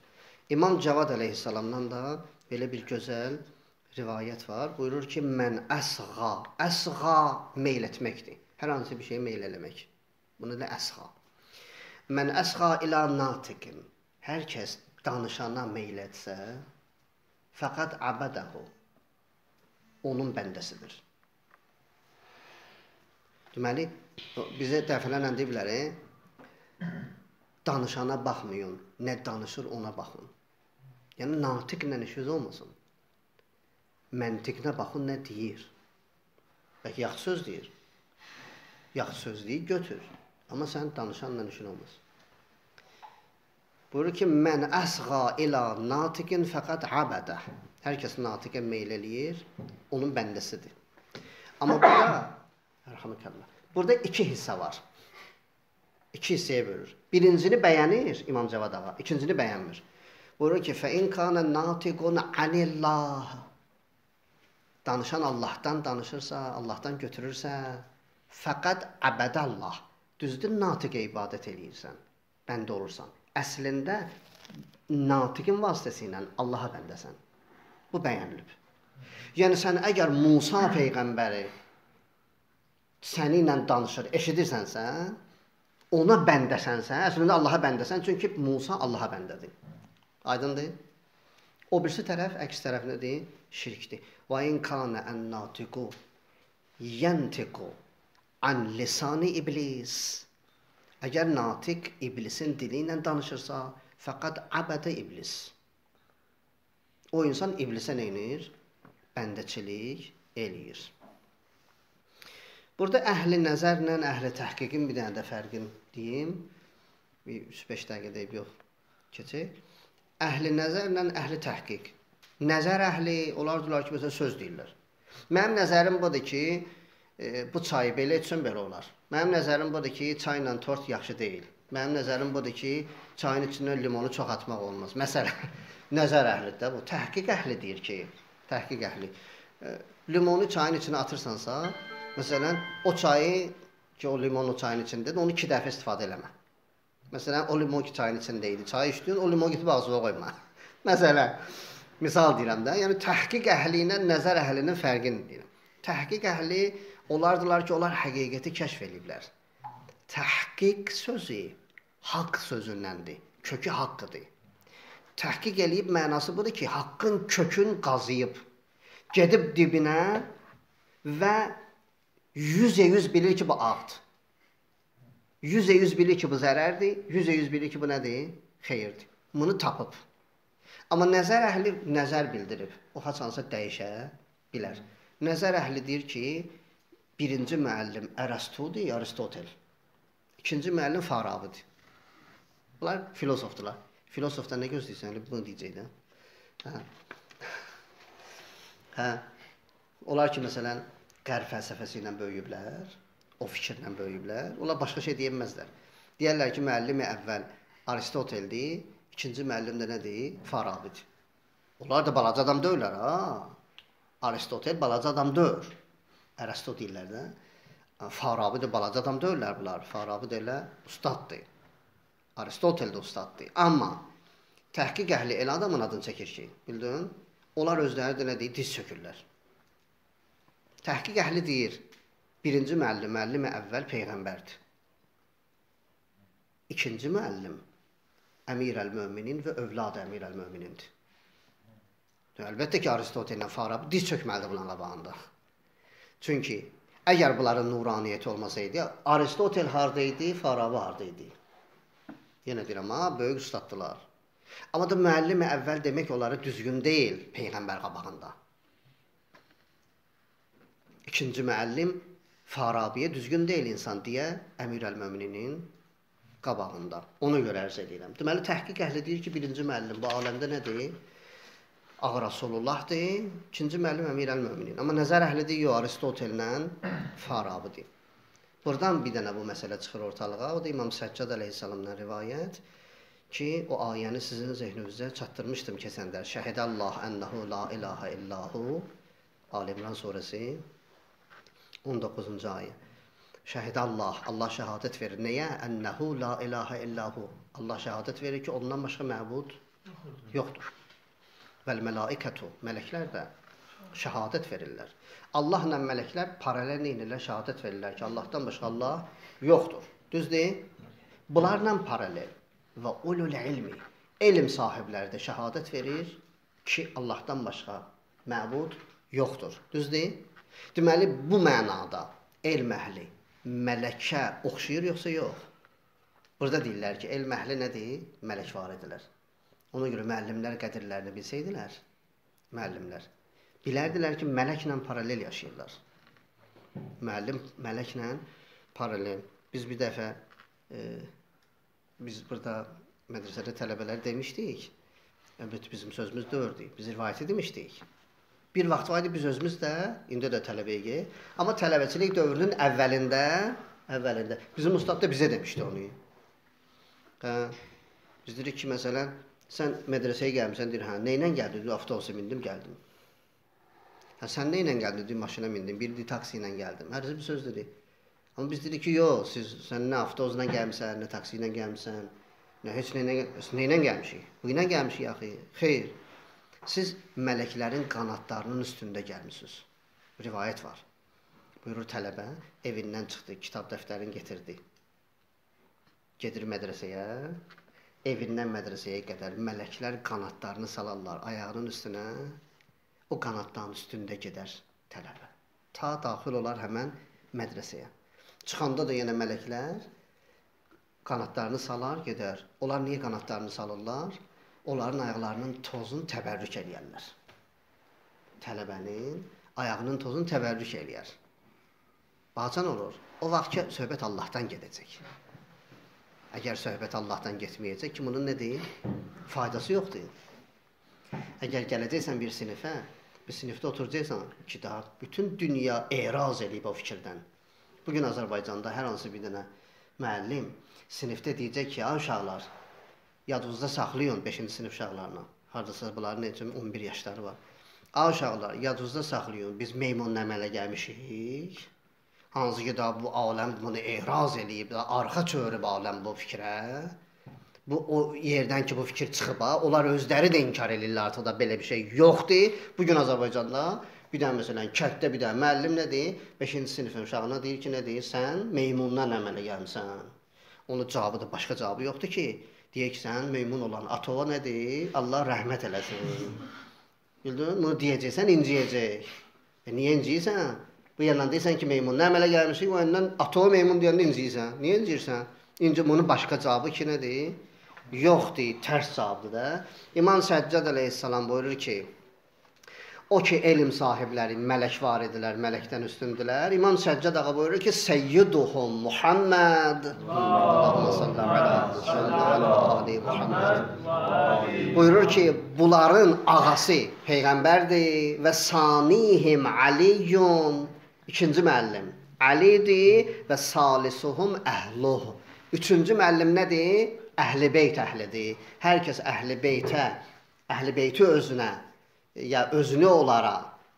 İmam Cavad əleyhissalamdan da belə bir gözəl rivayət var. Buyurur ki, mən əsğa, əsğa meyl etməkdir. Hər hansı bir şeyə meyl eləmək. Bunu da əsğa. Mən əsğa ilə natiqin. Hər kəs danışana meyl etsə, fəqat abadahu. Onun bəndəsidir. Deməli, bizə dəfələrlə deyiblər, e, danışana baxmayın, nə danışır ona baxın. Yəni natiqlə işiniz olmasın. Məntiqinə baxın nə deyir. Bəlkə yaxşı söz deyir. Yaxşı söz deyir, götür. Amma sən danışanla işin olmaz. Buyurur ki, mən əsğa ilə natiqin fəqat abədə. Hər kəs natiqə meyl eləyir, onun bəndəsidir. Amma burada, burada iki hissə var. İki hissəyə bölür. Birincini bəyənir İmam Cavad ağa, ikincini bəyənmir. Buyurur ki, fə in kana natiqun anillah. Danışan Allahdan danışırsa, Allahdan götürürsə, fəqat əbədəllah. Düzdür, natiqə ibadət eləyirsən, bəndə olursan. Əslində natiqin vasitəsilə Allaha bəndəsən. Bu bəyənilib. Yəni sən əgər Musa peyğəmbəri səninlə danışır, eşidirsənsə, ona bəndəsənsə, əslində Allaha bəndəsən, çünki Musa Allaha bəndədir. Aydındır? O birisi tərəf, əks tərəf nədir? Şirkdir. Və in kana an-natiqu yantiqu an lisani iblis. Əgər natiq iblisin dili ilə danışırsa, fəqat abədə iblis. O insan iblisə nə edir? Bəndəçilik eləyir. Burada əhli nəzərlə əhli təhqiqin bir dənə də fərqini deyim. Bir 3-5 dəqiqə deyib yox. Keçək. Əhli nəzərlə əhli təhqiq. Nəzər əhli olardılar ki, məsələn söz deyirlər. Mənim nəzərim budur ki, e, bu çayı belə etsən belə olar. Mənim nəzərim budur ki, çayla tort yaxşı deyil. Mənim nəzərim budur ki, çayın içinə limonu çox atmaq olmaz. Məsələn, (laughs) nəzər əhlidir də bu. Təhqiq əhli deyir ki, təhqiq əhli. E, limonu çayın içinə atırsansa, məsələn, o çayı ki, o limon o çayın içindədir, onu 2 dəfə istifadə eləmə. Məsələn, o limon ki, çayın içində idi. Çay içdin, o limon götürüb ağzına qoyma. (laughs) Məsələn, misal deyirəm də, yəni təhqiq əhli ilə nəzər əhlinin fərqini deyirəm. Təhqiq əhli olardılar ki, onlar həqiqəti kəşf ediblər. Təhqiq sözü haqq sözündəndir. Kökü haqqıdır. Təhqiq eləyib mənası budur ki, haqqın kökün qazıyıb, gedib dibinə və yüzə yüz bilir ki, bu ağdır. Yüzə yüz bilir ki, bu zərərdir, yüzə yüz bilir ki, bu nədir? Xeyirdir. Bunu tapıb. Amma nəzər əhli nəzər bildirib. O haçansa dəyişə bilər. Nəzər əhli deyir ki, birinci müəllim Ərastudur, Aristotel. İkinci müəllim Farabidir. Bunlar filosofdular. Filosofdan nə gözləyirsən? Bunu deyəcək də. Hə. Hə. Onlar ki, məsələn, qərb fəlsəfəsi ilə böyüyüblər, o fikirlə böyüyüblər. Onlar başqa şey deyilməzlər. Deyərlər ki, müəllimi əvvəl Aristoteldir, ikinci müəllim də nədir? Farabidir. Onlar da balaca adam deyirlər, ha. Aristotel balaca adam deyil. Ərəsto deyirlər də. Farabi də balaca adam deyirlər bunlar. Farabi də elə ustaddır. Aristotel də ustaddır. Amma təhqiq əhli elə adamın adını çəkir ki, bildin? Onlar özləri də nə deyir? Diz çökürlər. Təhqiq əhli deyir, birinci müəllim, müəllimi əvvəl peyğəmbərdir. İkinci müəllim Əmirəl-möminin və övlad Əmirəl-möminindir. Əlbəttə ki, Aristotellə Farabi diz çökməlidir bunların qabağında. Çünki əgər bunların nuraniyyəti olmasaydı, Aristotel harda idi, Farabi harda idi? Yenə deyirəm, ha, böyük ustaddılar. Amma da müəllim əvvəl demək onları düzgün deyil peyğəmbər qabağında. İkinci müəllim Farabiyə düzgün deyil insan deyə Əmirəl-Mömininin qabağında. Ona görə ərz edirəm. Deməli təhqiq əhli deyir ki, birinci müəllim bu aləmdə nədir? Ağ Rasulullahdır. İkinci müəllim Əmirəl-Möminin. Amma nəzər əhli deyir, yox, Aristotellə (clears throat) Farabidir. Buradan bir dənə bu məsələ çıxır ortalığa. O da İmam Səccad əleyhissalamdan rivayət ki, o ayəni sizin zehninizə çatdırmışdım keçən dərs. Şəhidəllah ənəhu la ilahə illahu Ali İmran surəsi 19-cu ayə. Şəhid Allah, şəhadət verir. Nəyə? Ənəhu la ilahə illahu. Allah şəhadət verir ki, ondan başqa məbud yoxdur. Vəl mələikətu, mələklər də şəhadət verirlər. Allahla mələklər paralel ilə şəhadət verirlər ki, Allahdan başqa Allah yoxdur. Düzdür? Bunlarla paralel və ulul ilmi, elm sahibləri də şəhadət verir ki, Allahdan başqa məbud yoxdur. Düzdür? Deməli, bu mənada elm əhli mələkə oxşayır yoxsa yox? Burada deyirlər ki, elm əhli nədir? Mələk var edilər. Ona görə müəllimlər qədirlərini bilsəydilər, müəllimlər bilərdilər ki, mələklə paralel yaşayırlar. Müəllim mələklə paralel. Biz bir dəfə e, biz burada mədrəsədə tələbələr demişdik. Əlbəttə bizim sözümüz dördür. Biz rivayət etmişdik. Bir vaxt var idi biz özümüz də indi də tələbəyik. Amma tələbəçilik dövrünün əvvəlində, əvvəlində bizim ustad da bizə demişdi onu. Hə. Biz dedik ki, məsələn, sən mədrəsəyə gəlmisən, deyir, hə, nə ilə gəldin? Deyir, avtobusa mindim, gəldim. Hə, sən nə ilə gəldin? Deyir, maşına mindim, bir də taksi ilə gəldim. Hər bir söz dedi. Amma biz dedik ki, yox, siz sən nə avtobusla gəlmisən, nə taksi ilə gəlmisən, nə heç nə ilə gəlmişik? Bu ilə gəlmişik axı. Xeyr. Siz mələklərin qanadlarının üstündə gəlmisiniz. Rivayət var. Buyurur tələbə, evindən çıxdı, kitab dəftərini getirdi. Gedir mədrəsəyə, evindən mədrəsəyə qədər mələklər qanadlarını salarlar ayağının üstünə, o qanadların üstündə gedər tələbə. Ta daxil olar həmən mədrəsəyə. Çıxanda da yenə mələklər qanadlarını salar, gedər. Onlar niyə qanadlarını salırlar? onların ayaqlarının tozunu təbərrük eləyərlər. Tələbənin ayağının tozunu təbərrük eləyər. Bacan olur. O vaxt ki, söhbət Allahdan gedəcək. Əgər söhbət Allahdan getməyəcək ki, bunun nə deyil? Faydası yoxdur. Əgər gələcəksən bir sinifə, bir sinifdə oturacaqsan ki, daha bütün dünya eraz eləyib o fikirdən. Bu gün Azərbaycanda hər hansı bir dənə müəllim sinifdə deyəcək ki, "Ay uşaqlar, yadınızda saxlayın 5-ci sinif uşaqlarını. Hardasa bunların necə 11 yaşları var. Ay uşaqlar, yadınızda saxlayın. Biz meymunla əmələ gəlmişik. Hansı ki da bu aləm bunu ehraz eləyib, da arxa çevirib aləm bu fikrə. Bu o yerdən ki bu fikir çıxıb, onlar özləri də inkar eləyirlər artıq da belə bir şey yoxdur. Bu gün Azərbaycanda bir dənə məsələn kənddə bir dənə müəllim nə deyir? 5-ci sinifin uşağına deyir ki, nə deyir? Sən meymundan əmələ gəlmisən. Onun cavabı da başqa cavabı yoxdur ki, deyək ki, sən meymun olan atova nə deyir? Allah rəhmət eləsin. Bildin? Bunu deyəcəksən, inciyəcək. E, niyə inciyirsən? Bu yandan deyirsən ki, meymun nə əmələ gəlmişik, o yandan atova meymun deyəndə inciyirsən. Niyə inciyirsən? İnci bunun başqa cavabı ki, nədir? Yoxdur, tərs cavabdır da. İmam Səccad əleyhissalam buyurur ki, o ki elm sahibləri mələk var idilər, mələkdən üstündülər. İmam Səccad ağa buyurur ki, Seyyiduhum Muhammed. Allahumma salli ala ali Muhammed. Buyurur ki, bunların ağası peyğəmbərdir və sanihim Aliyun. İkinci müəllim Alidir və salisuhum əhluh. Üçüncü müəllim nədir? Əhl-i beyt əhlidir. Hər kəs əhl-i beytə, əhl-i beyti özünə ya özünü onlara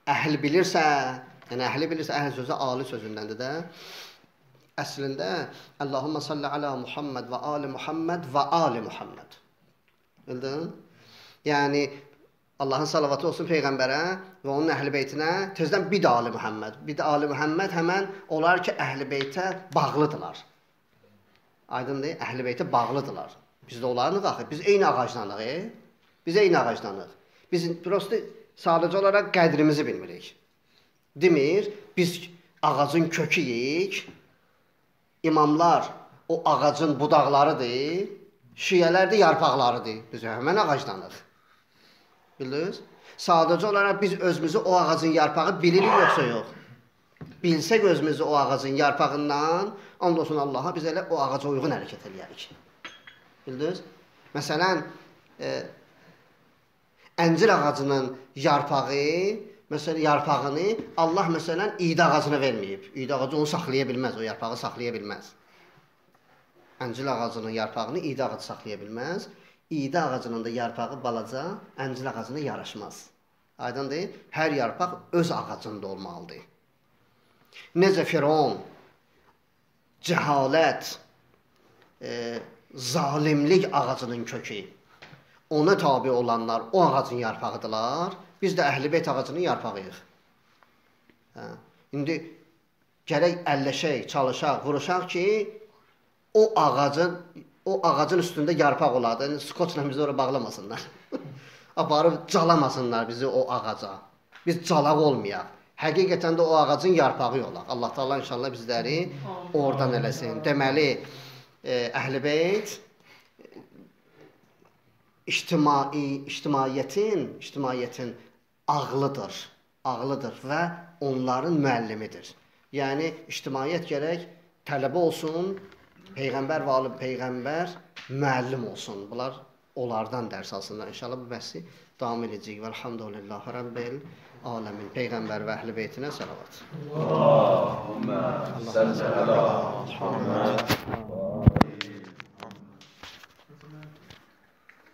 əhl bilirsə, yəni əhli bilirsə, əhl sözü ali sözündəndir də. Əslində Allahumma salli ala Muhammed və ali Muhammed və ali Muhammed. Bildin? Yəni Allahın salavatı olsun peyğəmbərə və onun əhl beytinə, tezdən bir də ali Muhammed. Bir də ali Muhammed həmən onlar ki, əhl beytə bağlıdırlar. Aydındır? Əhl beytə bağlıdırlar. Biz də onlarınıq axı. Biz eyni ağacdanıq, e? Biz eyni ağacdanıq. Biz prosta sadəcə olaraq qədrimizi bilmirik. Demir, biz ağacın köküyük. İmamlar o ağacın budaqlarıdır. Şiyələr də yarpaqlarıdır. Biz həmən ağacdanıq. Bildiniz? Sadəcə olaraq biz özümüzü o ağacın yarpağı bilirik yoxsa yox? Bilsək özümüzü o ağacın yarpağından, and olsun Allaha biz elə o ağaca uyğun hərəkət eləyərik. Bildiniz? Məsələn, e, əncir ağacının yarpağı, məsələn, yarpağını Allah məsələn iydə ağacına verməyib. İydə ağacı onu saxlaya bilməz, o yarpağı saxlaya bilməz. Əncir ağacının yarpağını iydə ağacı saxlaya bilməz. İydə ağacının da yarpağı balaca, əncir ağacına yaraşmaz. Aydındır? Hər yarpaq öz ağacında olmalıdır. Necə Firon cəhalət, e, zalimlik ağacının kökü ona tabe olanlar o ağacın yarpağıdırlar. Biz də Əhl-i Beyt ağacının yarpağıyıq. Hə. İndi gərək əlləşək, çalışaq, vuruşaq ki, o ağacın o ağacın üstündə yarpaq oladı. Yəni skotla bizi ora bağlamasınlar. (laughs) Aparıb calamasınlar bizi o ağaca. Biz calaq olmayaq. Həqiqətən də o ağacın yarpağı olaq. Allah Taala inşallah bizləri oradan eləsin. Deməli, e, Əhl-i Beyt ictimai, ictimaiyyətin, ictimaiyyətin ağlıdır, ağlıdır və onların müəllimidir. Yəni ictimaiyyət gərək tələbə olsun, peyğəmbər və ali peyğəmbər müəllim olsun. Bunlar onlardan dərs alsınlar. İnşallah bu bəhsi davam edəcəyik. Elhamdülillah Rəbbil aləmin. Peyğəmbər və əhl-i beytinə salavat. Allahumma salli ala Muhammad.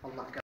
Allah